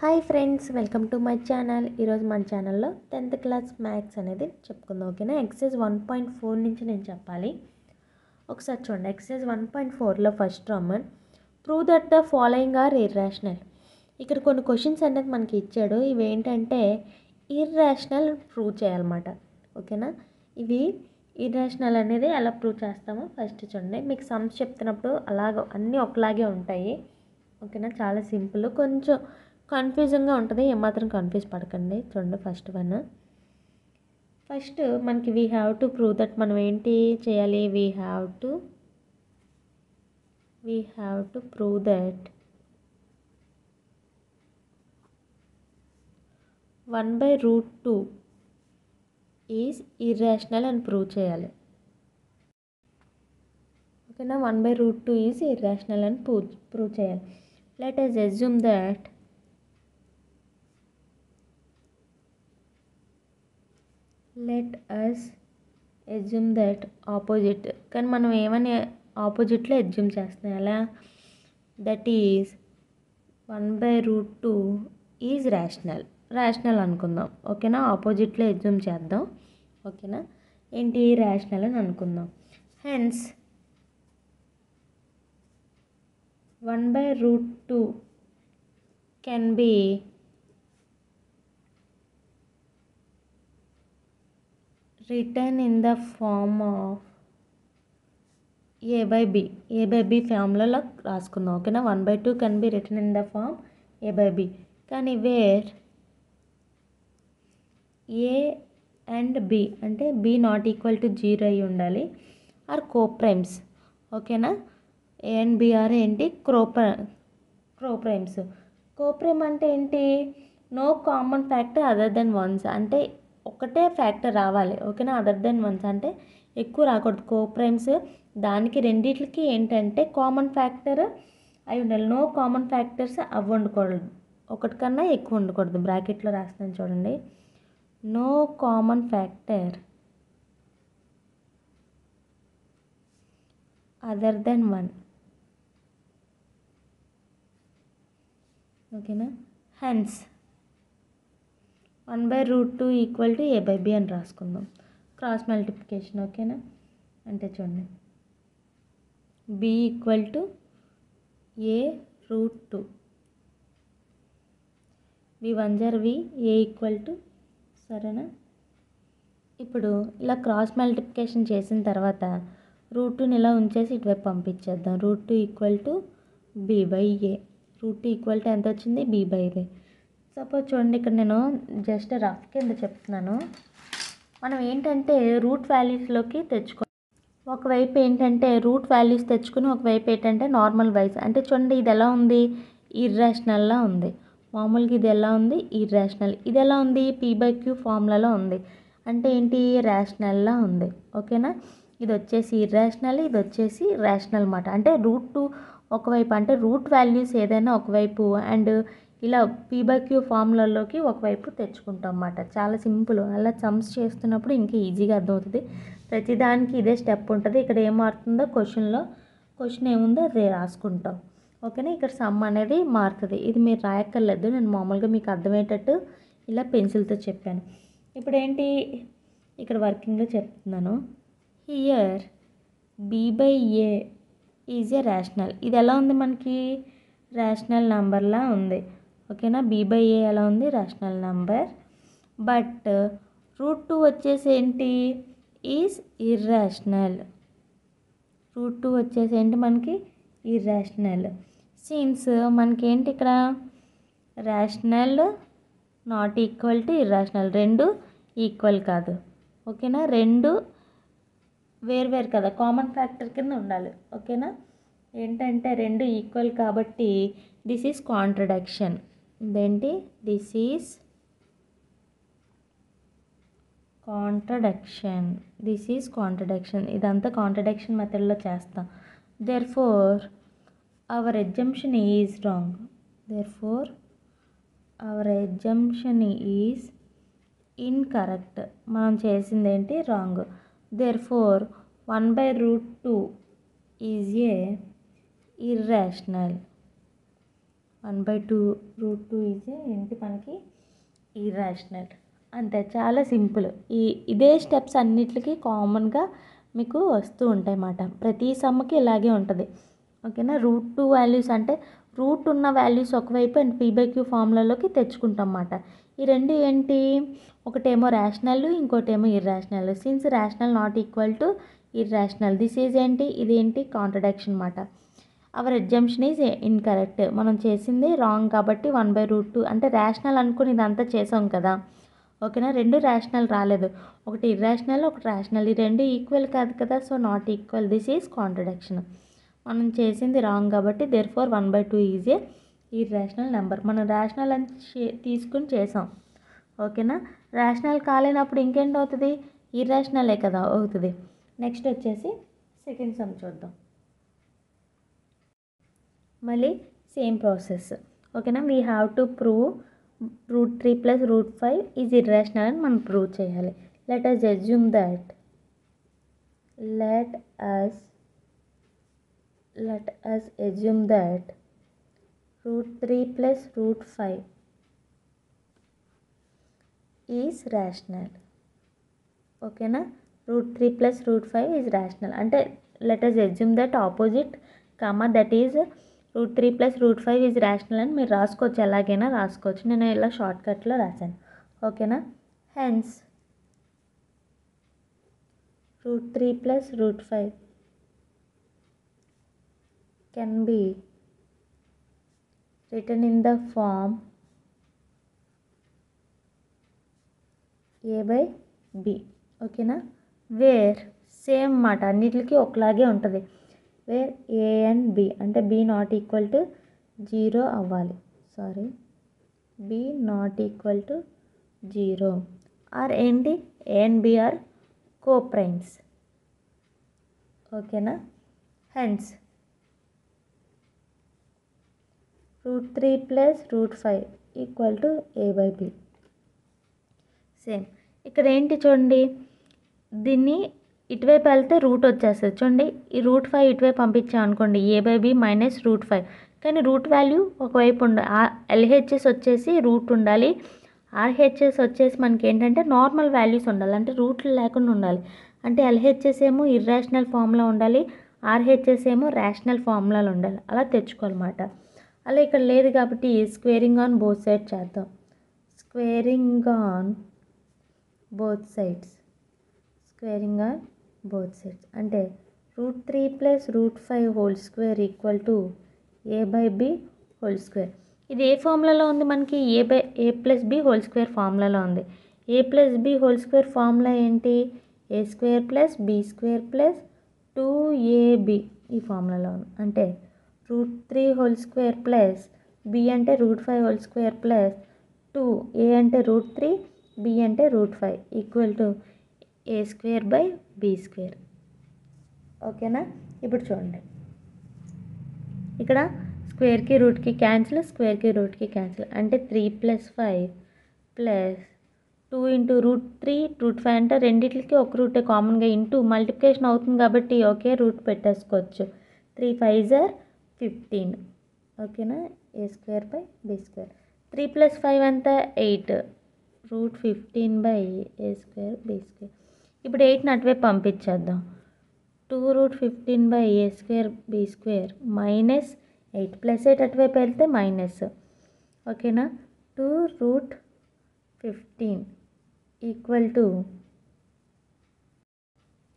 Hi friends welcome to my channel. ఈరోజు మన ఛానల్లో టెన్త్ క్లాస్ మ్యాథ్స్ అనేది చెప్పుకుందాం ఓకేనా? ఎక్సైజ్ వన్ పాయింట్ ఫోర్ నుంచి నేను చెప్పాలి. ఒకసారి చూడండి ఎక్సైజ్ వన్ పాయింట్ ఫోర్లో first Raman prove that the following are irrational ఇక్కడ కొన్ని క్వశ్చన్స్ అనేది మనకి ఇచ్చాడు. ఇవి ఏంటంటే ఇర్రాషనల్ ప్రూవ్ చేయాలన్నమాట. ఓకేనా? ఇవి ఇర్రాషనల్ అనేది ఎలా ప్రూవ్ చేస్తామో ఫస్ట్ చూడండి. మీకు సమ్స్ చెప్తున్నప్పుడు అలాగ అన్నీ ఒకలాగే ఉంటాయి. ఓకేనా? చాలా సింపుల్. కొంచెం కన్ఫ్యూజింగ్గా ఉంటుంది. ఏమాత్రం కన్ఫ్యూజ్ పడకండి. చూడండి ఫస్ట్ వన్. ఫస్ట్ మనకి we have to prove that మనం ఏంటి చేయాలి? We have to we have to prove that one by root two is irrational అని ప్రూవ్ చేయాలి. ఓకేనా? One by root two is irrational అని ప్రూవ్ ప్రూవ్ చేయాలి. Let us assume that let us assume that opposite కానీ మనం ఏమని ఆపోజిట్లో assume చేస్తున్నాం ఎలా that is one by root two is rational rational అనుకుందాం. ఓకేనా? ఆపోజిట్లో ఎజ్యూమ్ చేద్దాం. ఓకేనా? ఏంటి? రేషనల్ అని అనుకుందాం. Hence one by root two can be written in the form of a by b a by b ఫామ్లలో రాసుకుందాం ఓకేనా one by two can be written in the form a by b కానీ where A and B అంటే b not equal to zero అయి ఉండాలి. Are coprimes ఓకేనా a and b are ఏంటి? క్రోప్ర క్రోప్రైమ్స్ coprime అంటే ఏంటి? No common factor other than ones అంటే ఒకటే ఫ్యాక్టర్ రావాలి ఓకేనా? అదర్ దెన్ వన్స్ అంటే ఎక్కువ రాకూడదు. కో ప్రైమ్స్ దానికి రెండిట్లకి ఏంటంటే కామన్ ఫ్యాక్టర్ అయి ఉండాలి. నో కామన్ ఫ్యాక్టర్స్ అవి ఉండకూడదు. ఒకటి కన్నా ఎక్కువ ఉండకూడదు. బ్రాకెట్లో రాస్తున్నాను చూడండి. No common factor other than one ఓకేనా? Hence one by root two equal to a by b అని రాసుకుందాం. క్రాస్ మల్టిప్లికేషన్ ఓకేనా? అంటే చూడండి. B equal to a root two. V one జర్ we a equal to సరేనా? ఇప్పుడు ఇలా క్రాస్ మల్టిప్లికేషన్ చేసిన తర్వాత రూట్ టూని ఇలా ఉంచేసి ఇటువైపు పంపించేద్దాం. Root two equal to b by a. Root two equal to ఎంత వచ్చింది? B by a. సపోజ్ చూడండి ఇక్కడ నేను జస్ట్ రఫ్ కింద చెప్తున్నాను. మనం ఏంటంటే రూట్ వాల్యూస్లోకి తెచ్చుకో ఒకవైపు ఏంటంటే రూట్ వాల్యూస్ తెచ్చుకుని ఒకవైపు ఏంటంటే నార్మల్ వైజ్ అంటే చూడండి ఇది ఎలా ఉంది? ఇర్రేషనల్లా ఉంది. మామూలుగా ఇది ఎలా ఉంది? ఇర్రేషనల్ ఇది ఎలా ఉంది? పీ బై క్యూ ఫార్ములాలో ఉంది. అంటే ఏంటి? రేషనల్లా ఉంది. ఓకేనా? ఇది వచ్చేసి ఇర్రేషనల్ ఇది వచ్చేసి రేషనల్ అనమాట అంటే రూట్ టూ ఒకవైపు అంటే రూట్ వాల్యూస్ ఏదైనా ఒకవైపు అండ్ ఇలా పీ ఫామ్లలోకి ఒకవైపు తెచ్చుకుంటాం అన్నమాట. చాలా సింపుల్. అలా సమ్స్ చేస్తున్నప్పుడు ఇంకా ఈజీగా అర్థమవుతుంది. ప్రతిదానికి ఇదే స్టెప్ ఉంటుంది. ఇక్కడ ఏం మారుతుందో క్వశ్చన్లో క్వశ్చన్ ఏముందో అది రాసుకుంటాం. ఓకేనా? ఇక్కడ సమ్ అనేది మారుతుంది. ఇది మీరు రాయక్కర్లేదు. నేను మామూలుగా మీకు అర్థమయ్యేటట్టు ఇలా పెన్సిల్తో చెప్పాను. ఇప్పుడు ఏంటి? ఇక్కడ వర్కింగ్లో చెప్తున్నాను. Here b by a is a rational ఇది ఎలా ఉంది మనకి? రేషనల్ నెంబర్లా ఉంది. ఓకేనా? బీ బై ఏ ఎలా ఉంది? Rational number but root two వచ్చేసి ఏంటి? ఈజ్ ఇర్రేషనల్ రూట్ టూ వచ్చేసి ఏంటి మనకి? ఇర్రాషనల్ సీన్స్ మనకేంటి ఇక్కడ? Rational not equal to irrational రెండు ఈక్వల్ కాదు. ఓకేనా? రెండు వేరు వేరు కదా. కామన్ ఫ్యాక్టర్ కింద ఉండాలి. ఓకేనా? ఏంటంటే రెండు ఈక్వల్ కాబట్టి దిస్ ఈజ్ కాంట్రడక్షన్ ఇదేంటి? This is contradiction this is contradiction ఇదంతా కాంట్రడక్షన్ మెథడ్లో చేస్తాం. Therefore our assumption is wrong therefore our assumption is incorrect మనం చేసింది ఏంటి? Wrong therefore one by root two is a irrational one by two root two is ఏంటి మనకి irrational అంతే చాలా సింపుల్. ఈ ఇదే స్టెప్స్ అన్నిటికీ కామన్గా మీకు వస్తూ ఉంటాయి అన్నమాట ప్రతి సమ్మకి ఇలాగే ఉంటుంది. ఓకేనా? రూట్ టూ వాల్యూస్ అంటే రూట్ ఉన్న వాల్యూస్ ఒకవైపు అండ్ పీ బై క్యూ ఫార్ములాలోకి తెచ్చుకుంటాం అన్నమాట ఈ రెండు ఏంటి? ఒకటేమో రేషనల్ ఇంకోటేమో irrational since rational not equal to irrational this is ఏంటి? ఇదేంటి? కాంట్రడక్షన్ అన్నమాట. Our assumption is incorrect. మనం చేసింది రాంగ్ కాబట్టి వన్ బై రూట్ టూ. అంటే రేషనల్ అనుకుని ఇదంతా చేసాం కదా. ఓకేనా? రెండు రేషనల్ రాలేదు. ఒకటి ఇర్రాషనల్ ఒకటి రేషనల్ ఈ రెండు ఈక్వల్ కాదు కదా so not equal this is contradiction మనం చేసింది రాంగ్ కాబట్టి therefore one by two is a irrational number మనం రేషనల్ అని చే- తీసుకుని చేసాం. ఓకేనా? రేషనల్ కాలేనప్పుడు ఇంకేంటి అవుతుంది ఇర్రాషనలే కదా అవుతుంది. నెక్స్ట్ వచ్చేసి సెకండ్ సమ్ చూద్దాం. మళ్ళీ సేమ్ ప్రాసెస్ ఓకేనా we have to prove root three plus root five is irrational అని మనం ప్రూవ్ చేయాలి. Let us assume that let us let us assume that root three plus root five is rational ఓకేనా root three plus root five is rational అంటే let us assume that opposite comma that is root three plus root five is rational అని మీరు రాసుకోవచ్చు. ఎలాగైనా రాసుకోవచ్చు. నేను ఇలా short కట్లో రాశాను. ఓకేనా? Hence root three plus root five can be written in the form a by b ఓకేనా? వేర్ సేమ్ మాట అన్నిటికీ ఒకలాగే ఉంటుంది. వేర్ ఏ అండ్ బి అంటే b not equal to zero అవ్వాలి. Sorry b not equal to zero are ఏంటి a and b are coprimes ఓకేనా hence root three plus root five equal to a by b same ఇక్కడ ఏంటి చూడండి? దీన్ని ఇటువైపు వెళ్తే రూట్ వచ్చేస్తుంది. చూడండి ఈ రూట్ ఫైవ్ ఇటువైపు పంపించాం అనుకోండి a by b minus root five. కానీ రూట్ వాల్యూ ఒకవైపు ఉండ ఎల్హెచ్ఎస్ వచ్చేసి రూట్ ఉండాలి. ఆర్హెచ్ఎస్ వచ్చేసి మనకి ఏంటంటే నార్మల్ వాల్యూస్ ఉండాలి. అంటే రూట్లు లేకుండా ఉండాలి. అంటే ఎల్హెచ్ఎస్ ఏమో ఇర్రాషనల్ ఫామ్లో ఉండాలి ఆర్హెచ్ఎస్ ఏమో రేషనల్ ఫార్ములాలు ఉండాలి. అలా తెచ్చుకోవాలన్నమాట. అలా ఇక్కడ లేదు కాబట్టి స్క్వేరింగ్ ఆన్ బోత్ సైడ్ చేద్దాం. Squaring on both sides squaring on both sides అంటే root three plus root five whole square equal to a by b whole square ఇది ఏ ఫార్ములాలో ఉంది మనకి? A by a plus b whole square ఫార్ములాలో ఉంది. A plus b whole square formula ఏంటి? A square plus b square plus two ab ఈ ఫార్ములాలో ఉంది. అంటే root three whole square plus b అంటే root five whole square plus two a అంటే root three B అంటే root five equal to a square by b square ఓకేనా ఇప్పుడు చూడండి. ఇక్కడ స్క్వేర్కి రూట్కి క్యాన్సిల్ స్క్వేర్కి రూట్కి క్యాన్సిల్ అంటే three plus five plus two into root three root five అంటే రెండిట్లకి ఒక రూటే కామన్గా ఇంటూ మల్టిప్లికేషన్ అవుతుంది కాబట్టి ఒకే రూట్ పెట్టేసుకోవచ్చు. త్రీ ఫైవ్ జార్ ఫిఫ్టీన్ ఓకేనా a square by b square three plus five అంతా eight root fifteen by a square b square ఇప్పుడు ఎయిట్ని అటువైపు పంపించేద్దాం. Two root fifteen by a square b square minus eight plus eight అటువైపు వెళ్తే minus. ఓకేనా? Two root fifteen equal to.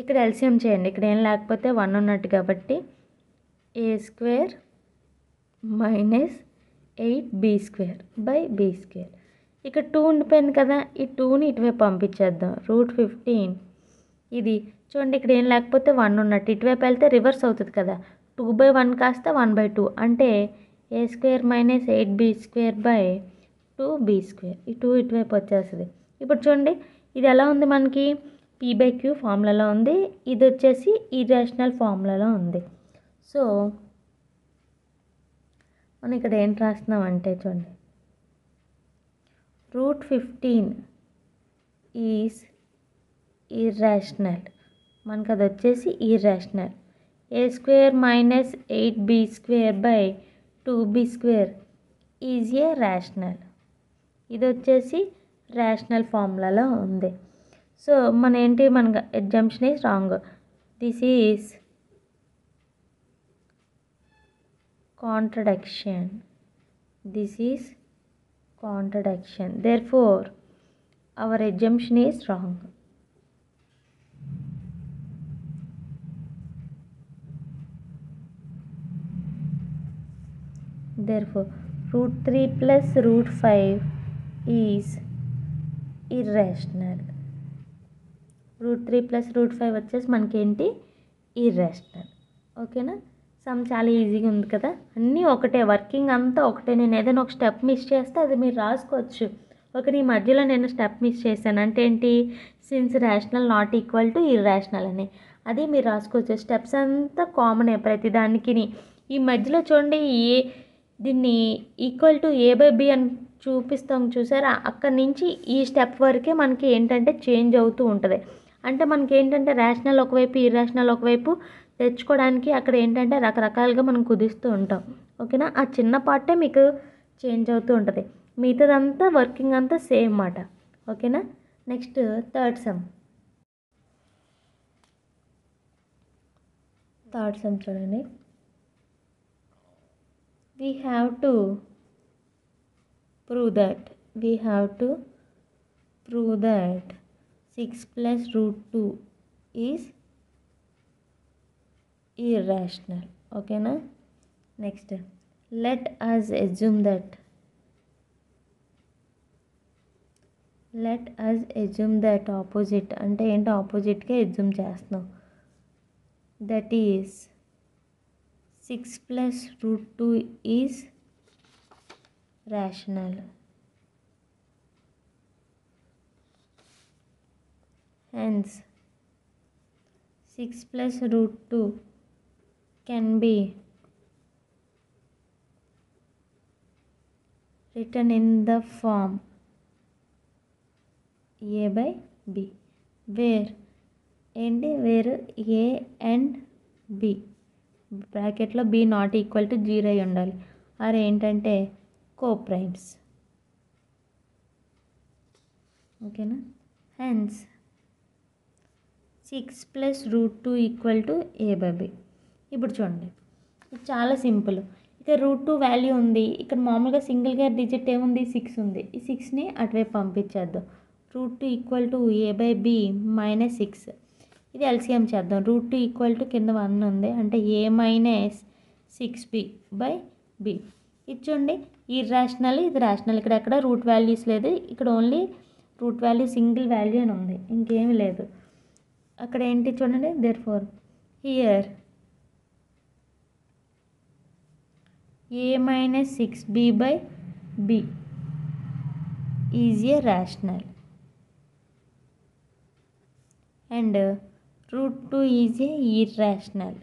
ఇక్కడ LCM చేయండి. ఇక్కడ ఏం లేకపోతే వన్ ఉన్నట్టు కాబట్టి a square minus eight b square by b square. ఇక్కడ టూ ఉండిపోయింది కదా ఈ టూని ఇటువైపు పంపించేద్దాం. రూట్ ఫిఫ్టీన్ ఇది. చూడండి ఇక్కడ ఏం లేకపోతే వన్ ఉన్నట్టు. ఇటువైపు వెళ్తే రివర్స్ అవుతుంది కదా. టూ బై వన్ కాస్త వన్ బై టూ అంటే a square minus eight b square by two b square ఈ టూ ఇటువైపు వచ్చేస్తుంది. ఇప్పుడు చూడండి ఇది ఎలా ఉంది మనకి? పీ బై క్యూ ఫార్ములాలో ఉంది. ఇది వచ్చేసి ఇరేషనల్ ఫార్ములాలో ఉంది. సో మనం ఇక్కడ ఏం రాస్తున్నాం అంటే చూడండి. రూట్ ఫిఫ్టీన్ ఈజ్ ఇర్రాషనల్ మనకు అది వచ్చేసి irrational a square minus eight b square by two b square is a rational ఇది వచ్చేసి రేషనల్ ఫార్ములాలో ఉంది. సో మన ఏంటి మన assumption is wrong this is contradiction this is contradiction therefore our assumption is wrong therefore root 3 plus root 5 is irrational. Root three plus root five వచ్చేసి మనకేంటి? Irrational ఓకేనా సమ్ చాలా ఈజీగా ఉంది కదా? అన్నీ ఒకటే వర్కింగ్ అంతా ఒకటే. నేను ఏదైనా ఒక స్టెప్ మిస్ చేస్తే అది మీరు రాసుకోవచ్చు. ఓకే ఈ మధ్యలో నేను స్టెప్ మిస్ చేశాను. అంటే ఏంటి? Since rational not equal to irrational అని. అది మీరు రాసుకోవచ్చు. స్టెప్స్ అంతా కామనే ప్రతిదానికి ఈ మధ్యలో చూడండి ఏ దీన్ని equal to a by b అని చూపిస్తాం చూసారా? అక్కడి నుంచి ఈ స్టెప్ వరకే మనకి ఏంటంటే చేంజ్ అవుతూ ఉంటుంది. అంటే మనకి ఏంటంటే రేషనల్ ఒకవైపు ఇర్రేషనల్ ఒకవైపు తెచ్చుకోవడానికి అక్కడ ఏంటంటే రకరకాలుగా మనం కుదిస్తూ ఉంటాం. ఓకేనా? ఆ చిన్న పార్టే మీకు చేంజ్ అవుతూ ఉంటుంది. మిగతాదంతా వర్కింగ్ అంతా సేమ్ మాట. ఓకేనా? Next third sum third sum చూడండి. we have to prove that we have to prove that 6 plus root 2 is irrational okay na next let us assume that let us assume that opposite అంటే ఏంటి ఆపోజిట్గా ఎగ్జూమ్ చేస్తున్నాం that is 6 plus root 2 is rational. Hence, 6 plus root 2 can be written in the form A by B, where and where A and B బ్రాకెట్లో b not equal to zero అయి ఉండాలి. Are ఏంటంటే coprimes ఓకేనా? Hence six plus root two equal to a by b ఇప్పుడు చూడండి. ఇది చాలా simple. ఇక రూట్ టూ వాల్యూ ఉంది. ఇక్కడ మామూలుగా సింగిల్గా డిజిట్ ఏముంది? సిక్స్ ఉంది. ఈ సిక్స్ని అటువైపు పంపించేద్దాం. Root two equal to a by b minus six ఇది ఎల్సిఎం చేద్దాం. రూట్ టూ ఈక్వల్ టు కింద వన్ ఉంది. అంటే a minus six b by b. ఇది చూడండి. ఈ రేషనల్ ఇది రేషనల్ ఇక్కడ ఎక్కడ రూట్ వాల్యూస్ లేదు. ఇక్కడ only root value single value అని ఉంది. ఇంకేమీ లేదు. అక్కడ ఏంటి చూడండి. Therefore here a minus six b by b is a rational and root two is a irrational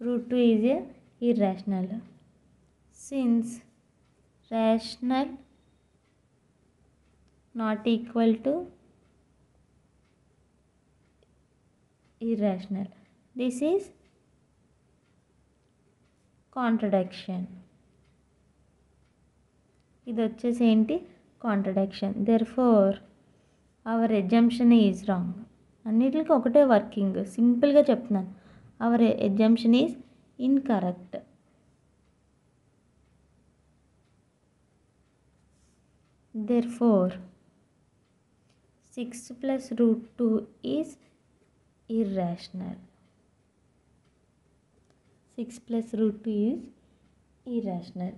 root two is a irrational since rational not equal to irrational. This is contradiction ఇది వచ్చేసి ఏంటి contradiction therefore our assumption is wrong అన్నిటికి ఒకటే working సింపుల్గా చెప్తున్నాను. Our assumption is incorrect therefore six plus root two is irrational six plus root two is irrational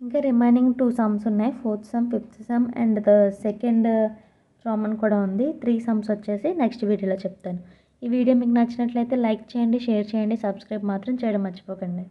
ఇంకా remaining two sums ఉన్నాయి. Fourth sum fifth sum and the second Raman కూడా ఉంది. Three sums వచ్చేసి next వీడియోలో చెప్తాను. ఈ వీడియో మీకు నచ్చినట్లయితే లైక్ చేయండి షేర్ చేయండి సబ్స్క్రైబ్ మాత్రం చేయడం మర్చిపోకండి.